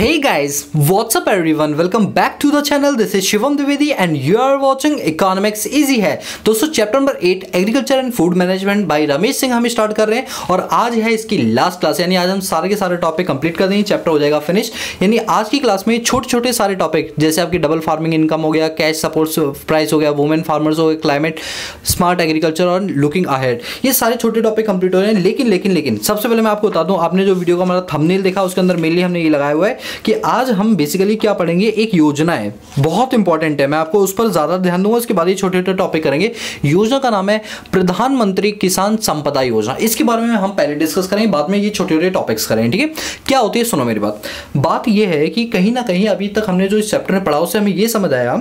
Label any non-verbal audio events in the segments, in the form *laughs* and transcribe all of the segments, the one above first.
Hey guys, what's up everyone? Welcome back to the channel. This is Shivam Dwivedi and you are watching Economics Easy है दोस्तों chapter number eight agriculture and food management by Ramesh Singh हम start कर रहे हैं और आज है इसकी लास्ट क्लास यानी आज हम सारे के सारे टॉपिक कंप्लीट कर देंगे चैप्टर हो जाएगा फिनिश यानी आज की क्लास में छोटे छोटे सारे टॉपिक जैसे आपकी डबल फ़ार्मिंग इनकम हो गया कैश सपोर्ट प्राइस हो गया वुमेन फार्मर्स हो गए क्लाइमेट स्मार्ट एग्रीकल्चर और लुकिंग अहेड ये सारे छोटे टॉपिक कंप्लीट हो रहे हैं लेकिन लेकिन लेकिन सबसे पहले मैं आपको बता दूँ आपने जो वीडियो का हमारा थंबनेल देखा उसके अंदर मेनली हमने ये लगाया हुआ है कि आज हम बेसिकली क्या पढ़ेंगे? एक योजना है। बहुत इंपॉर्टेंट है। मैं आपको उस पर ज़्यादा ध्यान दूँगा। उसके बाद ये छोटे छोटे टॉपिक करेंगे। योजना का नाम है प्रधानमंत्री किसान संपदा योजना। इसके बारे में हम पहले डिस्कस करेंगे, बाद में ये छोटे छोटे टॉपिक्स करेंगे, ठीक है? क्या होती है? सुनो मेरी बात। बात यह है कि कहीं ना कहीं अभी तक हमने जो इस चैप्टर में पढ़ा, उससे हमें ये समझ आया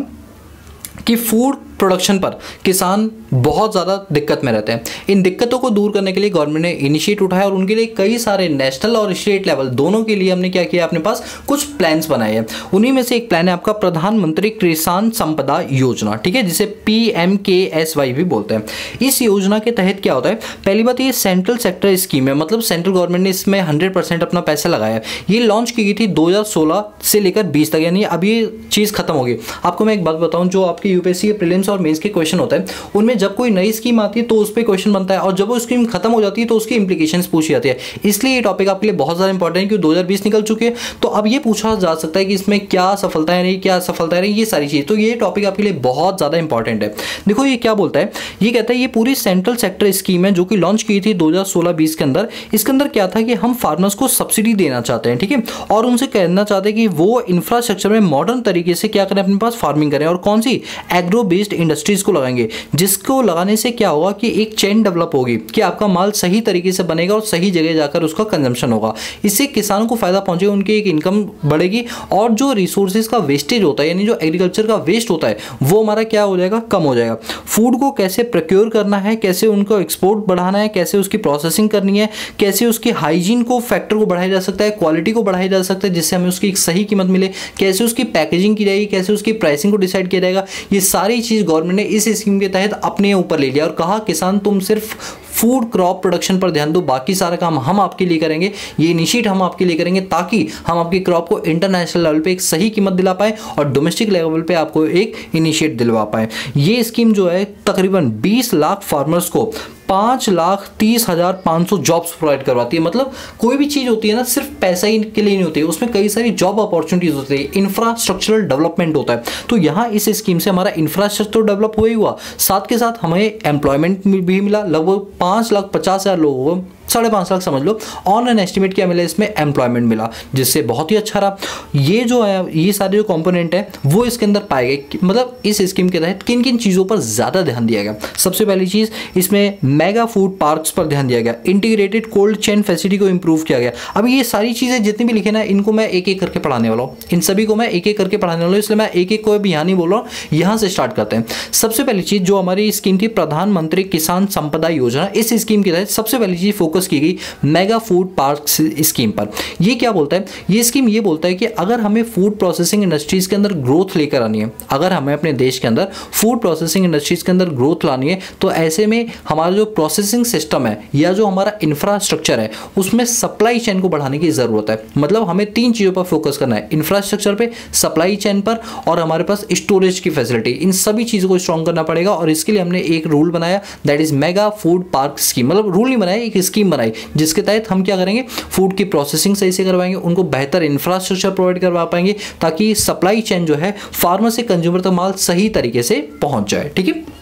कि फ़ूड प्रोडक्शन पर किसान बहुत ज़्यादा दिक्कत में रहते हैं। इन दिक्कतों को दूर करने के लिए गवर्नमेंट ने इनिशिएट उठाया और उनके लिए कई सारे नेशनल और स्टेट लेवल दोनों के लिए हमने क्या किया, अपने पास कुछ प्लान्स बनाए हैं। उन्हीं में से एक प्लान है आपका प्रधानमंत्री किसान संपदा योजना, ठीक है, जिसे P M K S Y भी बोलते हैं। इस योजना के तहत क्या होता है, पहली बात ये सेंट्रल सेक्टर स्कीम है मतलब सेंट्रल गवर्नमेंट ने इसमें हंड्रेड अपना पैसा लगाया है। ये लॉन्च की गई थी दो हज़ार सोलह से लेकर बीस तक, यानी अभी ये चीज़ खत्म होगी आपको मैं एक बात बताऊँ, जो आपके यूपीएससी के और मेंस के क्वेश्चन होता है। उनमें जब कोई नई स्कीम आती है तो उस पर क्वेश्चन बनता है और जब वो स्कीम खत्म हो जाती है तो उसकी इंप्लीकेशन पूछी जाती है। इसलिए ये टॉपिक आपके लिए बहुत ज़्यादा इंपॉर्टेंट है, क्योंकि दो निकल चुके हैं। तो अब ये पूछा जा सकता है कि इसमें क्या सफलता है नहीं क्या सफलता है ये सारी चीज़। तो ये टॉपिक आपके लिए बहुत ज़्यादा इंपॉर्टेंट है। देखो ये क्या बोलता है? ये कहता है, ये पूरी सेंट्रल सेक्टर स्कीम है, जो कि लॉन्च की थी 2016-20 के अंदर। इसके अंदर क्या था कि हम फार्मर्स को सब्सिडी देना चाहते हैं, ठीक है? और उनसे कहना चाहते हैं कि वो इंफ्रास्ट्रक्चर में मॉडर्न तरीके से क्या करें, अपने पास फ़ार्मिंग करें। और कौन सी? एग्रो बेस्ड इंडस्ट्रीज़ को लगाएँगे। जिसको लगाने से क्या होगा कि एक चेन डेवलप होगी, कि आपका माल सही तरीके से बनेगा और सही जगह जाकर उसका कंजम्पशन होगा। इससे किसानों को फ़ायदा पहुंचेगा, उनकी एक इनकम बढ़ेगी और जो रिसोर्सेज का वेस्टेज होता है, यानी जो एग्रीकल्चर का वेस्ट होता है, वो हमारा क्या हो जाएगा? कम हो जाएगा। फ़ूड को कैसे प्रोक्योर करना है, कैसे उनको एक्सपोर्ट बढ़ाना है, कैसे उसकी प्रोसेसिंग करनी है, कैसे उसकी हाइजीन को फैक्टर को बढ़ाया जा सकता है क्वालिटी को बढ़ाया जा सकता है, जिससे हमें उसकी एक सही कीमत मिले, कैसे उसकी पैकेजिंग की जाएगी, कैसे उसकी प्राइसिंग को डिसाइड किया जाएगा, ये सारी चीज़ गवर्नमेंट ने इस स्कीम के तहत अपने ऊपर ले लिया और कहा, किसान, तुम सिर्फ़ फ़ूड क्रॉप प्रोडक्शन पर ध्यान दो, बाकी सारा काम हम आपके लिए करेंगे। ये इनिशिएट हम आपके लिए करेंगे ताकि हम आपकी क्रॉप को इंटरनेशनल लेवल पे एक सही कीमत दिला पाए और डोमेस्टिक लेवल पे आपको एक इनिशिएट दिलवा पाए। ये स्कीम जो है, तकरीबन 20 लाख फार्मर्स को पाँच लाख तीस हज़ार पाँच सौ जॉब्स प्रोवाइड करवाती है। मतलब कोई भी चीज़ होती है ना, सिर्फ़ पैसा ही के लिए नहीं होती। है उसमें कई सारी जॉब अपॉर्चुनिटीज़ होती है। इंफ्रास्ट्रक्चरल डेवलपमेंट होता है। तो यहाँ इस स्कीम से हमारा इंफ्रास्ट्रक्चर डेवलप हुआ ही हुआ। साथ के साथ हमें एम्प्लॉयमेंट भी मिला। लगभग पाँच लाख पचास हज़ार लोगों को साढ़े पाँच लाख समझ लो ऑन एन एस्टिमेट क्या मिला, इसमें एम्प्लॉयमेंट मिला, जिससे बहुत ही अच्छा रहा। ये जो है, ये सारे जो कॉम्पोनेंट है, वो इसके अंदर पाए गए। मतलब इस स्कीम के तहत किन किन चीज़ों पर ज़्यादा ध्यान दिया गया? सबसे पहली चीज़, इसमें मेगा फ़ूड पार्क्स पर ध्यान दिया गया। इंटीग्रेटेड कोल्ड चेन फैसिलिटी को इंप्रूव किया गया। अब ये सारी चीज़ें जितनी भी लिखे ना, इनको मैं एक एक करके पढ़ाने वाला हूँ। इन सभी को मैं एक एक करके पढ़ाने वाला हूँ, इसलिए मैं एक एक को भी यहाँ नहीं बोल रहा हूँ, यहाँ से स्टार्ट करते हैं। सबसे पहली चीज़, जो हमारी स्कीम थी प्रधानमंत्री किसान संपदा योजना, इस स्कीम के तहत सबसे पहली चीज़ फोकस की गई मेगा फ़ूड पार्क स्कीम पर। ये क्या बोलता है? ये स्कीम ये बोलता है कि अगर हमें फ़ूड प्रोसेसिंग इंडस्ट्रीज़ के अंदर ग्रोथ लेकर आनी है, अगर हमें अपने देश के अंदर फ़ूड प्रोसेसिंग इंडस्ट्रीज़ के अंदर ग्रोथ लानी है तो ऐसे में हमारा जो प्रोसेसिंग सिस्टम है या जो हमारा इंफ्रास्ट्रक्चर है, उसमें सप्लाई चेन को बढ़ाने की ज़रूरत है। मतलब हमें तीन चीज़ों पर फोकस करना है इंफ्रास्ट्रक्चर पर सप्लाई चेन पर और हमारे पास स्टोरेज की फैसिलिटी इन सभी चीज़ों को स्ट्रॉन्ग करना पड़ेगा और इसके लिए हमने एक रूल बनाया that is mega food park scheme मतलब रूल नहीं बनाया, एक स्कीम बनाई, जिसके तहत हम क्या करेंगे? फ़ूड की प्रोसेसिंग सही से करवाएँगे, उनको बेहतर इंफ्रास्ट्रक्चर प्रोवाइड करवा पाएँगे, ताकि सप्लाई चेन जो है फार्मर से कंज्यूमर तक माल सही तरीके से पहुँच जाए, ठीक है?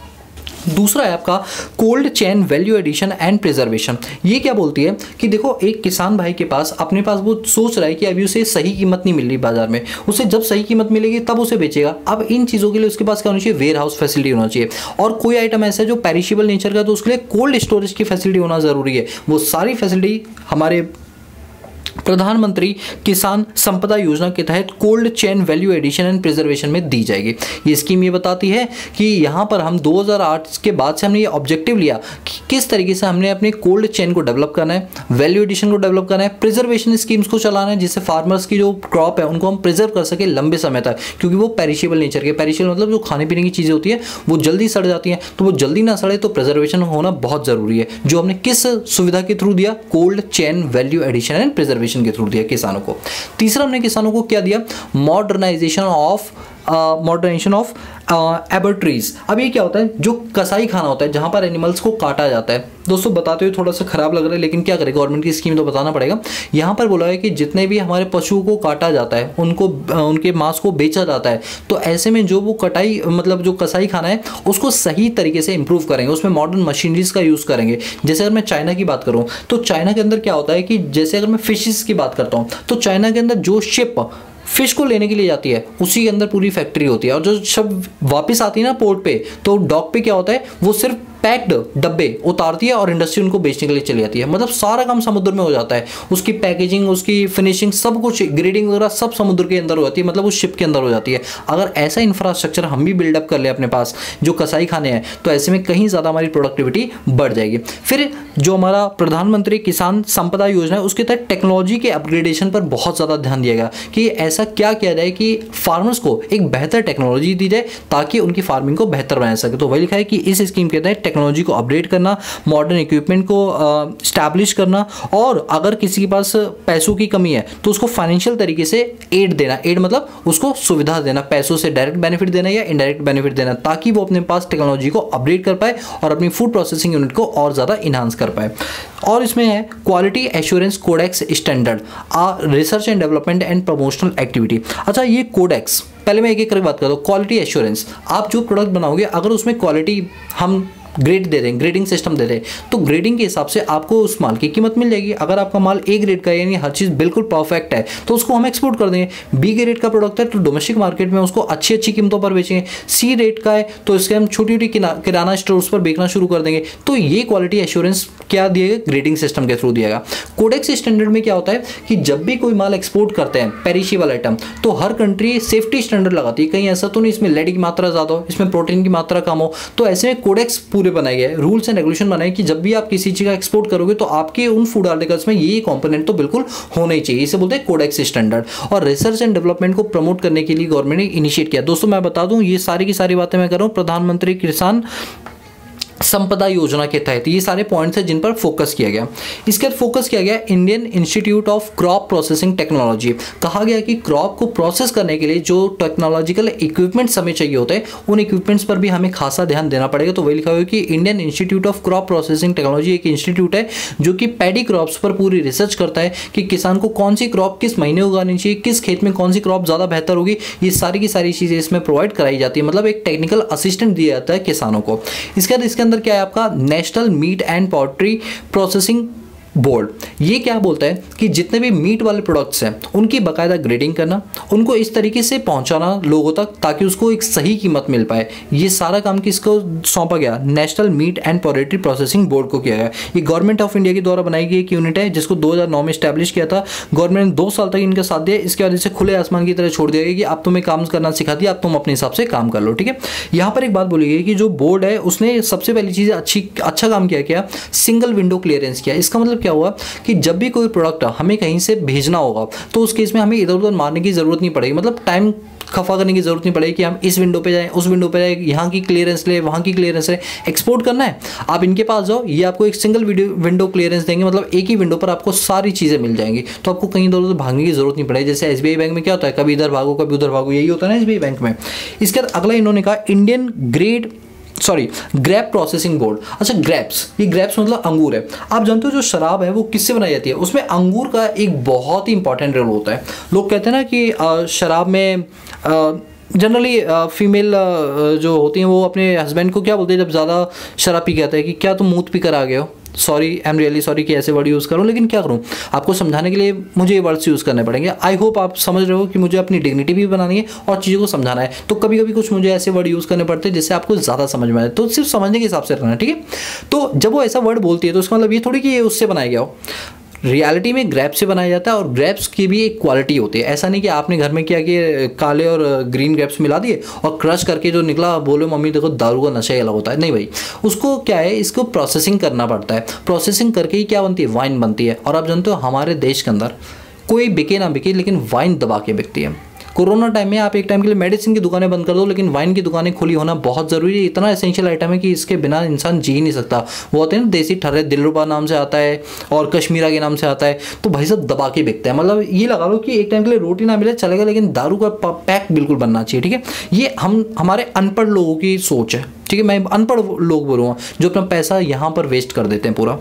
दूसरा है आपका cold chain value addition and preservation ये क्या बोलती है कि देखो, एक किसान भाई के पास अपने पास वो सोच रहा है कि अभी उसे सही कीमत नहीं मिल रही बाज़ार में। उसे जब सही कीमत मिलेगी, तब उसे बेचेगा। अब इन चीज़ों के लिए उसके पास क्या होना चाहिए? वेयर हाउस फैसिलिटी होना चाहिए। और कोई आइटम ऐसा है जो पेरिशेबल नेचर का तो उसके लिए कोल्ड स्टोरेज की फैसिलिटी होना ज़रूरी है। वो सारी फैसिलिटी हमारे प्रधानमंत्री किसान संपदा योजना के तहत cold chain value addition and preservation में दी जाएगी। ये स्कीम ये बताती है कि यहाँ पर हम 2008 के बाद से हमने ये ऑब्जेक्टिव लिया कि किस तरीके से हमने अपने कोल्ड चेन को डेवलप करना है वैल्यू एडिशन को डेवलप करना है प्रिजर्वेशन स्कीम्स को चलाना है, जिससे फार्मर्स की जो क्रॉप है उनको हम प्रिजर्व कर सके लंबे समय तक, क्योंकि वो पेरिशेबल नेचर के पेरिशेबल मतलब जो खाने पीने की चीज़ें होती है, वो जल्दी सड़ जाती हैं। तो वो जल्दी ना सड़े तो प्रिजर्वेशन होना बहुत ज़रूरी है, जो हमने किस सुविधा के थ्रू दिया? Cold chain value addition and preservation innovation के थ्रू दिया किसानों को। तीसरा हमने किसानों को क्या दिया? Modernisation of modernisation of abattoirs अब ये क्या होता है? जो कसाई खाना होता है, जहाँ पर एनिमल्स को काटा जाता है। दोस्तों, बताते हुए थोड़ा सा खराब लग रहा है, लेकिन क्या करें? गवर्नमेंट की स्कीम तो बताना पड़ेगा। यहाँ पर बोला है कि जितने भी हमारे पशुओं को काटा जाता है, उनको उनके मांस को बेचा जाता है तो ऐसे में जो वो कटाई मतलब जो कसाई खाना है, उसको सही तरीके से इंप्रूव करेंगे। उसमें मॉडर्न मशीनरीज का यूज़ करेंगे। जैसे अगर मैं चाइना की बात करूँ तो चाइना के अंदर क्या होता है कि जैसे अगर मैं फिशेस की बात करता हूँ तो चाइना के अंदर जो शिप फ़िश को लेने के लिए जाती है, उसी के अंदर पूरी फैक्ट्री होती है। और जो सब वापस आती है ना पोर्ट पे तो डॉक पे क्या होता है, वो सिर्फ़ पैक्ड डब्बे उतारती है और इंडस्ट्री उनको बेचने के लिए चली जाती है। मतलब सारा काम समुद्र में हो जाता है। उसकी पैकेजिंग उसकी फिनिशिंग सब कुछ ग्रेडिंग वगैरह सब समुद्र के अंदर हो जाती है। मतलब उस शिप के अंदर हो जाती है। अगर ऐसा इंफ्रास्ट्रक्चर हम भी बिल्डअप कर ले अपने पास, जो कसाई खाने हैं तो ऐसे में कहीं ज़्यादा हमारी प्रोडक्टिविटी बढ़ जाएगी। फिर जो हमारा प्रधानमंत्री किसान संपदा योजना है, उसके तहत टेक्नोलॉजी के अपग्रेडेशन पर बहुत ज़्यादा ध्यान दिया गया कि ऐसा क्या किया जाए कि फार्मर्स को एक बेहतर टेक्नोलॉजी दी जाए, ताकि उनकी फ़ार्मिंग को बेहतर बना सके। तो वही लिखा है कि इस स्कीम के तहत टेक्नोलॉजी को अपडेट करना मॉडर्न इक्विपमेंट को स्टैब्लिश करना और अगर किसी के पास पैसों की कमी है तो उसको फाइनेंशियल तरीके से एड देना। एड मतलब उसको सुविधा देना, पैसों से डायरेक्ट बेनिफिट देना या इनडायरेक्ट बेनिफिट देना, ताकि वो अपने पास टेक्नोलॉजी को अपडेट कर पाए और अपनी फ़ूड प्रोसेसिंग यूनिट को और ज़्यादा इन्हांस कर पाए। और इसमें है quality assurance codex standard uh research and development and promotional activity अच्छा ये कोडेक्स पहले मैं एक एक करके बात करता हूँ। क्वालिटी एश्योरेंस आप जो प्रोडक्ट बनाओगे, अगर उसमें क्वालिटी हम ग्रेड दे दें ग्रेडिंग सिस्टम दे दें तो ग्रेडिंग के हिसाब से आपको उस माल की कीमत मिल जाएगी। अगर आपका माल ए ग्रेड का यानी हर चीज़ बिल्कुल परफेक्ट है तो उसको हम एक्सपोर्ट कर देंगे। बी ग्रेड का प्रोडक्ट है तो डोमेस्टिक मार्केट में उसको अच्छी अच्छी कीमतों पर बेचेंगे। सी रेट का है तो इसके हम छोटी छोटी किराना स्टोर्स पर बेचना शुरू कर देंगे। तो ये क्वालिटी एश्योरेंस क्या दिएगा ग्रेडिंग सिस्टम के थ्रू दिएगा कोडेक्स स्टैंडर्ड में क्या होता है कि जब भी कोई माल एक्सपोर्ट करते हैं पेरिशेबल आइटम तो हर कंट्री सेफ्टी स्टैंडर्ड लगाती है। कहीं ऐसा तो नहीं, इसमें लेड की मात्रा ज़्यादा हो, इसमें प्रोटीन की मात्रा कम हो। तो ऐसे में कोडेक्स पूरे बनाए गए रूल्स एंड रेगुलेशन बनाए कि जब भी आप किसी चीज़ का एक्सपोर्ट करोगे तो आपके उन फ़ूड आर्टिकल्स में ये कॉम्पोनेंट तो बिल्कुल होना ही चाहिए। इसे बोलते हैं कोडेक्स स्टैंडर्ड और रिसर्च एंड डेवलपमेंट को प्रमोट करने के लिए गवर्नमेंट ने इनिशिएट किया। दोस्तों, मैं बता दूँ, ये सारी की सारी बातें मैं कर रहा हूँ। प्रधानमंत्री किसान संपदा योजना के तहत ये सारे पॉइंट्स हैं जिन पर फोकस किया गया। इसके फोकस किया गया Indian institute of crop processing technology कहा गया कि क्रॉप को प्रोसेस करने के लिए जो टेक्नोलॉजिकल इक्विपमेंट्स हमें चाहिए होते हैं, उन इक्विपमेंट्स पर भी हमें खासा ध्यान देना पड़ेगा। तो वही लिखा हुआ कि Indian institute of crop processing technology एक इंस्टीट्यूट है जो कि पैडी क्रॉप्स पर पूरी रिसर्च करता है कि किसान को कौन सी क्रॉप किस महीने उगानी चाहिए, किस खेत में कौन सी क्रॉप ज़्यादा बेहतर होगी, ये सारी की सारी चीज़ें इसमें प्रोवाइड कराई जाती है। मतलब एक टेक्निकल असिस्टेंट दिया जाता है किसानों को। इसके बाद इसके अंदर क्या है आपका? National meat and poultry processing board ये क्या बोलता है कि जितने भी मीट वाले प्रोडक्ट्स हैं, उनकी बाकायदा ग्रेडिंग करना, उनको इस तरीके से पहुंचाना लोगों तक ताकि उसको एक सही कीमत मिल पाए। ये सारा काम किसको सौंपा गया? National meat and poultry processing board को किया गया। ये गवर्नमेंट ऑफ़ इंडिया के द्वारा बनाई गई एक यूनिट है, जिसको दो हज़ार नौ में स्टैब्लिश किया था। गवर्नमेंट ने दो साल तक इनका साथ दिया। इसके बाद इसे खुले आसमान की तरह छोड़ दिया गया कि अब तुम्हें काम करना सिखा दिया, अब तुम अपने हिसाब से काम कर लो, ठीक है? यहाँ पर एक बात बोली गई कि जो बोर्ड है, उसने सबसे पहली चीज़ अच्छी अच्छा काम किया क्या? सिंगल विंडो क्लियरेंस किया। इसका मतलब क्या हुआ कि जब भी कोई प्रोडक्ट हमें कहीं से भेजना होगा तो उस केस में हमें इधर उधर मारने की ज़रूरत नहीं पड़ेगी। मतलब टाइम खफा करने की ज़रूरत नहीं पड़ेगी कि हम इस विंडो पे जाएँ, उस विंडो पे जाएँ, यहाँ की क्लियरेंस ले, वहाँ की क्लियरेंस ले। एक्सपोर्ट करना है। आप इनके पास जाओ, ये आपको एक सिंगल वीडियो विंडो क्लियरेंस देंगे। मतलब एक ही विंडो पर आपको सारी चीज़ें मिल जाएँगी। तो आपको कहीं इधर उधर भागने की ज़रूरत नहीं पड़ेगी। जैसे एस बैंक में क्या होता है, कभी इधर भागो, कभी उधर भागो, यही होता है ना एस बैंक में। इसके बाद अगला इन्होंने कहा Indian grade sorry grape processing board अच्छा ग्रैप्स ये ग्रैप्स मतलब अंगूर है। आप जानते हो जो शराब है, वो किससे बनाई जाती है? उसमें अंगूर का एक बहुत ही इंपॉर्टेंट रोल होता है। लोग कहते हैं ना कि शराब में जनरली फीमेल जो होती हैं, वो अपने हस्बैंड को क्या बोलते हैं जब ज़्यादा शराब पी कहते है कि क्या तुम मूत पी कर आ गए हो? Sorry I am really sorry कि ऐसे वर्ड यूज़ करूँ, लेकिन क्या करूँ? आपको समझाने के लिए मुझे ये वर्ड्स यूज़ करने पड़ेंगे। आई होप आप समझ रहे हो कि मुझे अपनी डिग्निटी भी बनानी है और चीज़ों को समझाना है। तो कभी कभी कुछ मुझे ऐसे वर्ड यूज़ करने पड़ते हैं जिससे आपको ज़्यादा समझ में आए। तो सिर्फ़ समझने के हिसाब से रहना ठीक है? तो जब वो ऐसा वर्ड बोलती है तो उसका मतलब ये थोड़ी कि ये उससे बनाया गया हो। रियलिटी में ग्रैप से बनाया जाता है और ग्रैप्स की भी एक क्वालिटी होती है। ऐसा नहीं कि आपने घर में क्या कि काले और ग्रीन ग्रैप्स मिला दिए और क्रश करके जो निकला, बोले, मम्मी, देखो, दारू का नशा ही अलग होता है। नहीं भाई, उसको क्या है, इसको प्रोसेसिंग करना पड़ता है। प्रोसेसिंग करके ही क्या बनती है? वाइन बनती है। और आप जानते हो, हमारे देश के अंदर कोई बिके ना बिके, लेकिन वाइन दबा के बिकती है। कोरोना टाइम में आप एक टाइम के लिए मेडिसिन की दुकानें बंद कर दो, लेकिन वाइन की दुकानें खुली होना बहुत ज़रूरी है। इतना एसेंशियल आइटम है कि इसके बिना इंसान जी नहीं सकता। वो होते हैं ना देसी ठर्रे दिलरुबा नाम से आता है और कश्मीरा के नाम से आता है तो भाई साहब दबा के बिकता है। मतलब ये लगा लो कि एक टाइम के लिए रोटी ना मिले चलेगा लेकिन दारू का पैक बिल्कुल बनना चाहिए, ठीक है? ये हम, हमारे अनपढ़ लोगों की सोच है, ठीक है? मैं अनपढ़ लोग बोलूँगा, जो अपना पैसा यहाँ पर वेस्ट कर देते हैं पूरा।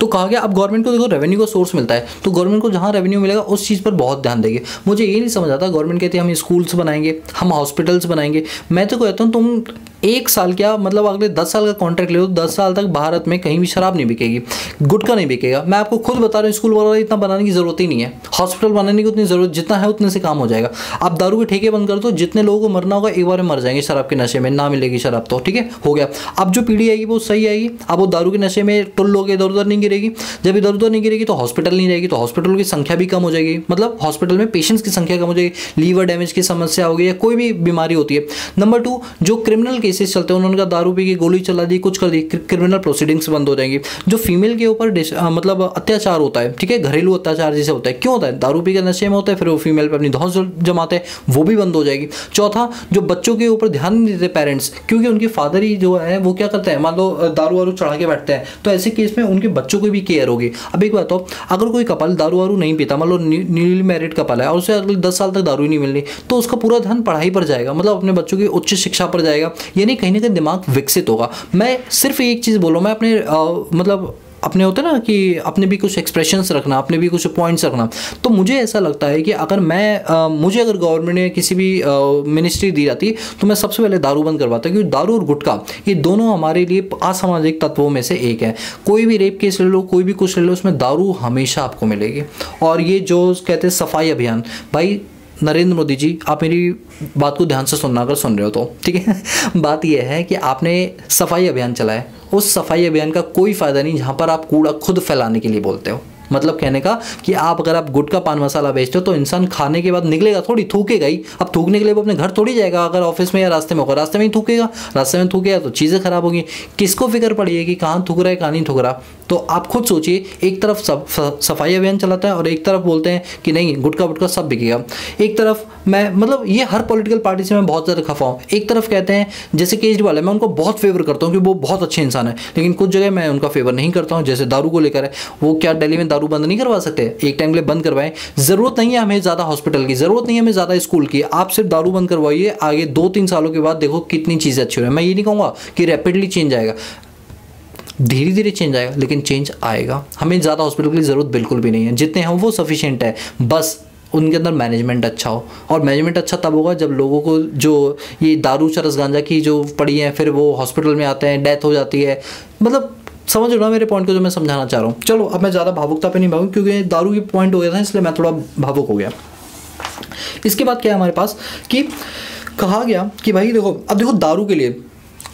तो कहा गया, अब गवर्नमेंट को देखो रेवेन्यू का सोर्स मिलता है। तो गवर्नमेंट को जहाँ रेवेन्यू मिलेगा, उस चीज़ पर बहुत ध्यान देंगे। मुझे ये नहीं समझ आता गवर्नमेंट कहती है, हम स्कूल्स बनाएँगे, हम हॉस्पिटल्स बनाएँगे। मैं तो कहता हूँ, तुम एक साल क्या मतलब अगले दस साल का कॉन्ट्रैक्ट ले लो, दस साल तक भारत में कहीं भी शराब नहीं बिकेगी, गुटखा नहीं बिकेगा। मैं आपको खुद बता रहा हूँ, स्कूल वगैरह इतना बनाने की ज़रूरत ही नहीं है। हॉस्पिटल बनाने की उतनी ज़रूरत, जितना है उतने से काम हो जाएगा। आप दारू के ठेके बंद कर दो, जितने लोगों को मरना होगा, एक बार मर जाएँगे शराब के नशे में, ना मिलेगी शराब तो ठीक है? हो गया। अब जो पीढ़ी आएगी, वो सही आएगी। अब वो दारू के नशे में टुल लोग इधर उधर नहीं गिरेगी। जब इधर उधर नहीं गिरेगी तो हॉस्पिटल नहीं रहेगी तो हॉस्पिटल की संख्या भी कम हो जाएगी। मतलब हॉस्पिटल में पेशेंट्स की संख्या कम हो जाएगी। लीवर डैमेज की समस्या होगी या कोई भी बीमारी होती है। नंबर टू जो क्रिमिनल केसेस चलते हैं उन्होंने दारू पी की गोली चला दी, कुछ कर दी क्रिमिनल प्रोसीडिंग्स बंद हो जाएँगी। जो फीमेल के ऊपर मतलब अत्याचार होता है, ठीक है? घरेलू अत्याचार जैसे होता है, क्यों होता है? दारू पी के नशे में होता है, फिर वो फीमेल पर अपनी धौस जमाते हैं, वो भी बंद हो जाएगी। चौथा, जो बच्चों के ऊपर ध्यान नहीं देते पेरेंट्स क्योंकि उनके फादर ही जो है, वो क्या करते हैं? मान लो दारू वारू चढ़ा के बैठते हैं तो ऐसे केस में उनके बच्चों की भी केयर होगी। अब एक बात हो अगर कोई कपल दारू वारू नहीं पीता, मान लो न्यूली मैरिड कपल है, और उसे अगले दस साल तक दारू नहीं मिलनी तो उसका पूरा ध्यान पढ़ाई पर जाएगा मतलब अपने बच्चों की उच्च शिक्षा पर जाएगा यानी कहीं ना कहीं दिमाग विकसित होगा। मैं सिर्फ़ एक चीज़ बोलूँ मैं अपने आ, मतलब अपने होते ना कि अपने भी कुछ एक्सप्रेशंस रखना अपने भी कुछ पॉइंट्स रखना। तो मुझे ऐसा लगता है कि अगर मैं आ, मुझे अगर गवर्नमेंट ने किसी भी मिनिस्ट्री दी जाती तो मैं सबसे पहले दारू बंद करवाता क्योंकि दारू और गुटखा ये दोनों हमारे लिए असामाजिक तत्वों में से एक है। कोई भी रेप केस ले लो कोई भी कुछ ले लो उसमें दारू हमेशा आपको मिलेगी। और ये जो कहते हैं सफ़ाई अभियान भाई नरेंद्र मोदी जी, आप मेरी बात को ध्यान से सुनना, अगर सुन रहे हो तो ठीक है? *laughs* बात यह है कि आपने सफ़ाई अभियान चलाया। उस सफ़ाई अभियान का कोई फ़ायदा नहीं, जहाँ पर आप कूड़ा खुद फैलाने के लिए बोलते हो। मतलब कहने का कि आप अगर आप गुटका पान मसाला बेचते हो तो इंसान खाने के बाद निकलेगा, थोड़ी थूकेगा ही। अब थूकने के लिए वो अपने घर थोड़ी जाएगा, अगर ऑफ़िस में या रास्ते में होगा। रास्ते में ही थूकेगा, रास्ते में थूकेगा तो चीज़ें खराब होगी। किसको फ़िक्र पड़ी है कि कहाँ थूक रहा है, कहाँ नहीं थूक रहा? तो आप खुद सोचिए, एक तरफ़ सब सफ़ाई अभियान चलाता है और एक तरफ़ बोलते हैं कि नहीं गुटका वुटका सब बिकेगा। एक तरफ़ मैं मतलब ये हर पॉलिटिकल पार्टी से मैं बहुत ज़्यादा खफा हूँ। एक तरफ़ कहते हैं, जैसे केजरीवाल है, मैं उनको बहुत फेवर करता हूँ कि वो बहुत अच्छे इंसान है। लेकिन कुछ जगह मैं उनका फेवर नहीं करता हूँ, जैसे दारू को लेकर है। वो क्या, दिल्ली में दारू बंद नहीं करवा सकते। एक टाइम के लिए बंद करवाएँ। ज़रूरत नहीं है हमें ज़्यादा हॉस्पिटल की, ज़रूरत नहीं है हमें ज़्यादा स्कूल की। आप सिर्फ़ दारू बंद करवाइए, आगे दो तीन सालों के बाद देखो कितनी चीज़ें अच्छी हो रही है। मैं ये नहीं कहूँगा कि रैपिडली चेंज आएगा। धीरे धीरे चेंज आएगा, लेकिन चेंज आएगा। हमें ज़्यादा हॉस्पिटल की ज़रूरत बिल्कुल भी नहीं है। जितने हैं वो सफिशियंट है। बस उनके अंदर मैनेजमेंट अच्छा हो। और मैनेजमेंट अच्छा तब होगा जब लोगों को जो ये दारू, चरस गांजा की जो पड़ी है, फिर वो हॉस्पिटल में आते हैं डेथ हो जाती है। मतलब समझ लो ना मेरे पॉइंट को जो मैं समझाना चाह रहा हूँ? चलो, अब मैं ज़्यादा भावुकता पे नहीं भागू, क्योंकि दारू की पॉइंट हो गया था, इसलिए मैं थोड़ा भावुक हो गया। इसके बाद क्या है हमारे पास? कि कहा गया कि भाई देखो, अब देखो दारू के लिए,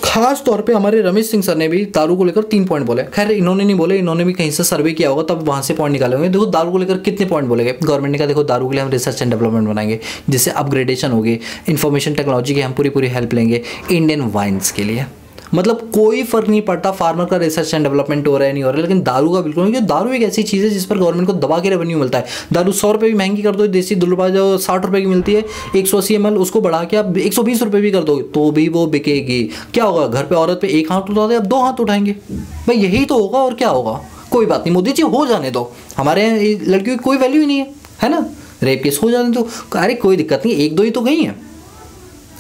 खास तौर पे हमारे रमेश सिंह सर ने भी दारू को लेकर तीन पॉइंट बोले। खैर, इन्होंने नहीं बोले, इन्होंने भी कहीं से सर्वे किया होगा, तब वहाँ से पॉइंट निकाले होंगे। देखो, दारू को लेकर कितने पॉइंट बोले गए? गवर्नमेंट ने कहा, देखो, दारू के लिए हम रिसर्च एंड डेवलपमेंट बनाएँगे, जिससे अपग्रेडेशन होगी इन्फॉर्मेशन टेक्नोलॉजी की हम पूरी पूरी हेल्प लेंगे इंडियन वाइन्स के लिए। मतलब कोई फ़र्क नहीं पड़ता फार्मर का रिसर्च एंड डेवलपमेंट हो रहा है नहीं हो रहा है, लेकिन दारू का बिल्कुल नहीं दारू एक ऐसी चीज़ है जिस पर गवर्नमेंट को दबा के रेवेन्यू मिलता है। दारू सौ रुपये भी महँगी कर दो, देसी दुलबा जो साठ रुपये की मिलती है, एक सौ अस्सी एम एल उसको बढ़ा के आप एक सौ बीस रुपये भी कर दो तो भी वो बिकेगी। क्या होगा, घर पर औरत पर एक हाथ उठा दे अब दो हाथ उठाएँगे। भाई, यही तो होगा और क्या होगा? कोई बात नहीं, मोदी जी, हो जाने दो। हमारे लड़कियों की कोई वैल्यू ही नहीं है है ना? रेप केस हो जाने दो। अरे, कोई दिक्कत नहीं, एक दो ही तो गई हैं।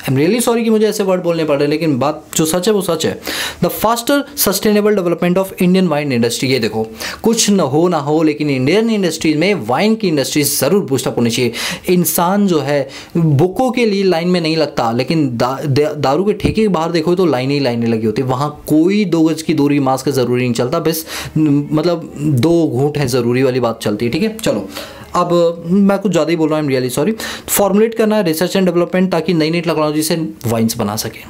आई एम रियली सॉरी कि मुझे ऐसे वर्ड बोलने पड़ रहे हैं लेकिन बात जो सच है वो सच है। The faster sustainable development of Indian wine industry ये देखो कुछ न हो ना हो लेकिन इंडियन इंडस्ट्रीज़ में वाइन की इंडस्ट्री ज़रूर बूस्टअप होनी चाहिए। इंसान जो है बुकों के लिए लाइन में नहीं लगता लेकिन दा, दारू के ठेके के बाहर देखो तो लाइनें ही लाइनें लगी होती वहाँ कोई दो गज की दूरी मास्क ज़रूरी नहीं चलता बस मतलब दो घूट है ज़रूरी वाली बात चलती है ठीक है? चलो अब मैं कुछ ज़्यादा ही बोल रहा हूँ रियली सॉरी फॉर्मुलेट करना है रिसर्च एंड डेवलपमेंट ताकि नई नई टेक्नोलॉजी से वाइन्स बना सकें।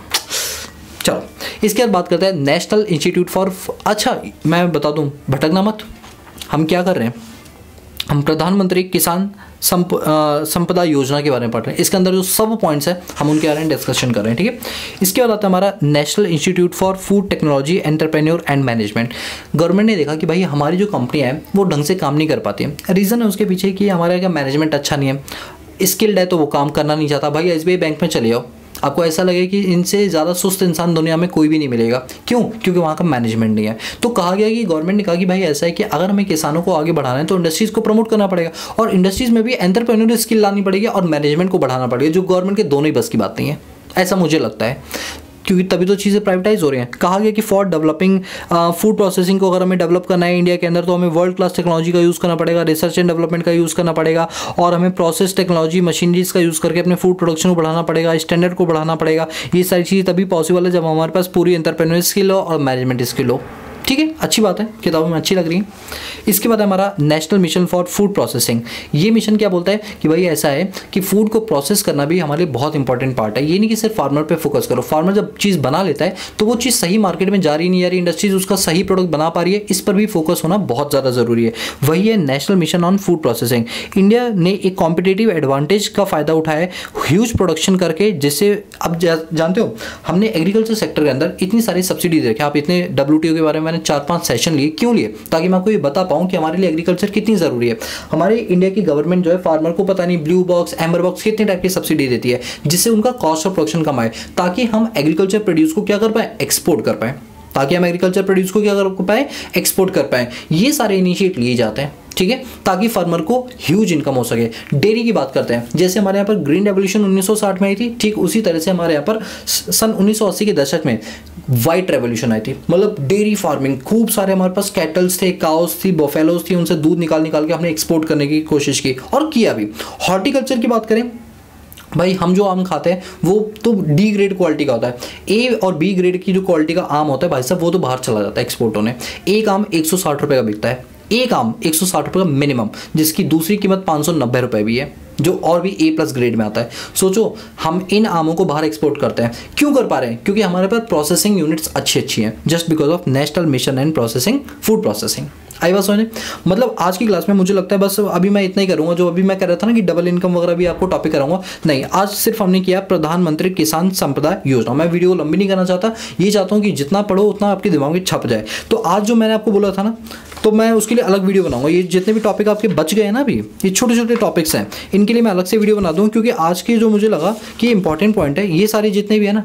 चलो, इसके बाद बात करते हैं नेशनल इंस्टीट्यूट फॉर अच्छा मैं बता दूँ, भटकना मत। हम क्या कर रहे हैं? हम प्रधानमंत्री किसान संप, संपदा योजना के बारे में पढ़ रहे हैं। इसके अंदर जो सब पॉइंट्स हैं हम उनके बारे में डिस्कशन कर रहे हैं ठीक है? इसके बाद आता है हमारा national institute for food technology entrepreneur and management government ने देखा कि भाई हमारी जो कंपनियाँ हैं वो ढंग से काम नहीं कर पाती है। रीज़न है उसके पीछे कि हमारा क्या मैनेजमेंट अच्छा नहीं है। स्किल्ड है तो वो काम करना नहीं चाहता। भाई एसबीआई बैंक में चले जाओ। आपको ऐसा लगे कि इनसे ज़्यादा सुस्त इंसान दुनिया में कोई भी नहीं मिलेगा। क्यों? क्योंकि वहाँ का मैनेजमेंट नहीं है। तो कहा गया कि गवर्नमेंट ने कहा कि भाई ऐसा है कि अगर हमें किसानों को आगे बढ़ाना है तो इंडस्ट्रीज़ को प्रमोट करना पड़ेगा। और इंडस्ट्रीज़ में भी एंटरप्रेन्योर स्किल लानी पड़ेगी और मैनेजमेंट को बढ़ाना पड़ेगा, जो गवर्नमेंट के दोनों ही बस की बात नहीं है। ऐसा मुझे लगता है। क्योंकि तभी तो चीज़ें प्राइवेटाइज हो रही हैं। कहा गया कि फॉर डेवलपिंग फ़ूड प्रोसेसिंग को अगर हमें डेवलप करना है इंडिया के अंदर तो हमें वर्ल्ड क्लास टेक्नोलॉजी का यूज़ करना पड़ेगा रिसर्च एंड डेवलपमेंट का यूज़ करना पड़ेगा, और हमें प्रोसेस टेक्नोलॉजी मशीनरीज का यूज़ करके अपने फ़ूड प्रोडक्शन को बढ़ाना पड़ेगा स्टैंडर्ड को बढ़ाना पड़ेगा। ये सारी चीज़ें तभी पॉसिबल है जब हमारे पास पूरी इंटरप्रेन्योर स्किल हो और मैनेजमेंट स्किल हो। ठीक है? अच्छी बात है। किताबों में अच्छी लग रही है। इसके बाद हमारा national mission for food processing ये मिशन क्या बोलता है? कि भाई ऐसा है कि फ़ूड को प्रोसेस करना भी हमारे लिए बहुत इंपॉर्टेंट पार्ट है। ये नहीं कि सिर्फ़ फार्मर पे फोकस करो। फार्मर जब चीज़ बना लेता है तो वो चीज़ सही मार्केट में जा रही नहीं जा रही इंडस्ट्रीज़ उसका सही प्रोडक्ट बना पा रही है, इस पर भी फोकस होना बहुत ज़्यादा ज़रूरी है। वही है national mission on food processing India ने एक कॉम्पिटेटिव एडवांटेज का फ़ायदा उठाया ह्यूज प्रोडक्शन करके, जिससे अब जानते हो, हमने एग्रीकल्चर सेक्टर के अंदर इतनी सारी सब्सिडी देखी आप इतने डब्ल्यू के बारे में मैंने चार पाँच सेशन लिए, क्यों लिए? ताकि मैं आपको ये बता पाऊँ कि हमारे लिए एग्रीकल्चर कितनी ज़रूरी है। हमारे इंडिया की गवर्नमेंट जो है फार्मर को पता नहीं ब्लू बॉक्स एम्बर बॉक्स कितने टाइप की सब्सिडी देती है, जिससे उनका कॉस्ट ऑफ़ प्रोडक्शन कम आए, ताकि हम एग्रीकल्चर प्रोड्यूस को क्या कर पाए? एक्सपोर्ट कर पाए। ताकि हम एग्रीकल्चर प्रोड्यूस को क्या कर पाए? एक्सपोर्ट कर पाए। ये सारे इनिशिएट लिए जाते हैं। ठीक है? ताकि फार्मर को ह्यूज इनकम हो सके। डेयरी की बात करते हैं। जैसे हमारे यहाँ पर ग्रीन रेवोल्यूशन 1960 में आई थी, ठीक उसी तरह से हमारे यहाँ पर सन 1980 के दशक में वाइट रेवोल्यूशन आई थी। मतलब डेयरी फ़ार्मिंग खूब सारे हमारे पास कैटल्स थे काउस थी बोफेलोज थी, उनसे दूध निकाल निकाल के हमने एक्सपोर्ट करने की कोशिश की और किया भी। हॉर्टिकल्चर की बात करें, भाई हम जो आम खाते हैं, वो तो डी ग्रेड क्वालिटी का होता है। ए और बी ग्रेड की जो क्वालिटी का आम होता है, भाई साहब, वो तो बाहर चला जाता है एक्सपोर्ट होने। एक आम एक सौ का बिकता है। एक आम, एक सौ साठ का मिनिमम जिसकी दूसरी कीमत पाँच सौ नब्बे भी है, जो और भी ए प्लस ग्रेड में आता है। सोचो, हम इन आमों को बाहर एक्सपोर्ट करते हैं। क्यों कर पा रहे हैं? क्योंकि हमारे पास प्रोसेसिंग यूनिट्स अच्छी अच्छी हैं just because of national mission and processing food processing आई बात समझे मतलब आज की क्लास में मुझे लगता है बस अभी मैं इतना ही करूँगा, जो अभी मैं कह रहा था ना कि डबल इनकम वगैरह भी आपको टॉपिक कराऊँगा। नहीं, आज सिर्फ़ हमने किया प्रधानमंत्री किसान संपदा योजना। मैं वीडियो लंबी नहीं करना चाहता, ये चाहता हूँ कि जितना पढ़ो उतना आपके दिमाग में छप जाए। तो आज जो मैंने आपको बोला था ना तो मैं उसके लिए अलग वीडियो बनाऊँगा। ये जितने भी टॉपिक आपके बच गए हैं ना अभी, ये छोटे छोटे टॉपिक्स हैं। इनके लिए मैं अलग से वीडियो बना दूँ, क्योंकि आज के जो मुझे लगा कि इंपॉर्टेंट पॉइंट है, ये सारे जितने भी है ना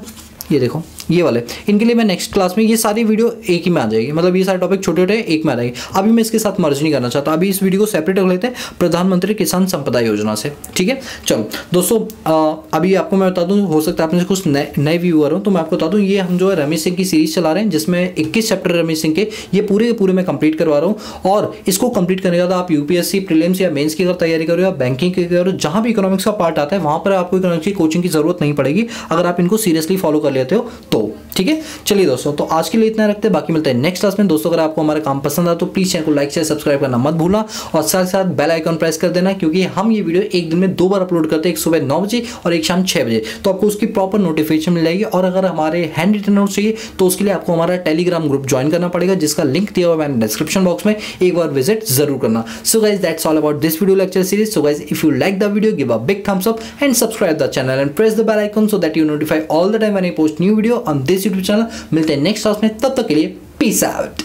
ये देखो, ये वाले। इनके लिए मैं नेक्स्ट क्लास में ये सारी वीडियो एक ही में आ जाएगी। मतलब ये सारे टॉपिक छोटे छोटे एक में आ जाएगी। अभी मैं इसके साथ मर्ज नहीं करना चाहता। अभी इस वीडियो को सेपरेट कर लेते हैं प्रधानमंत्री किसान संपदा योजना से। ठीक है? चलो, दोस्तों अभी आपको मैं बता दूँ, हो सकता है आपने कुछ नए नए व्यूअर हो तो मैं आपको बता दूँ, ये हम जो है रमेश सिंह की सीरीज़ चला रहे हैं, जिसमें इक्कीस चैप्टर रमेश सिंह के। ये पूरे पूरे मैं कंप्लीट करवा रहा हूँ। और इसको कंप्लीट करने के बाद आप यूपीएससी प्रीलिम्स या मेंस की अगर तैयारी करो या बैंकिंग की करो जहाँ भी इकोनॉमिक्स का पार्ट आता है, वहाँ पर आपको इकोनॉमिक्स की कोचिंग की ज़रूरत नहीं पड़ेगी। अगर आप इनको सीरियसली फॉलो कर लेते हो तो ठीक है? चलिए दोस्तों तो आज के लिए इतना रखते हैं, बाकी मिलते हैं नेक्स्ट क्लास में। दोस्तों, अगर आपको हमारा काम पसंद आता तो प्लीज़ चैनल को लाइक शेयर सब्सक्राइब करना मत भूलना। और साथ साथ बेल आइकन प्रेस कर देना, क्योंकि हम ये वीडियो एक दिन में दो बार अपलोड करते हैं, एक सुबह नौ बजे और एक शाम छह बजे। तो आपको उसकी प्रॉपर नोटिफिकेशन मिल जाएगी। और अगर हमारे हैंड रिटर्न नोट चाहिए तो उसके लिए आपको हमारा टेलीग्राम ग्रुप ज्वाइन करना पड़ेगा, जिसका लिंक दिया हुआ मैंने डिस्क्रिप्शन बॉक्स में। एक बार विज़िट ज़रूर करना। So guys that's all about this video lecture series so guys if you like the video give a big thumbs up and subscribe the channel and press the bell icon so that you notify all the time when I post new video on this YouTube channel मिलते हैं next class में, तब तक के लिए peace out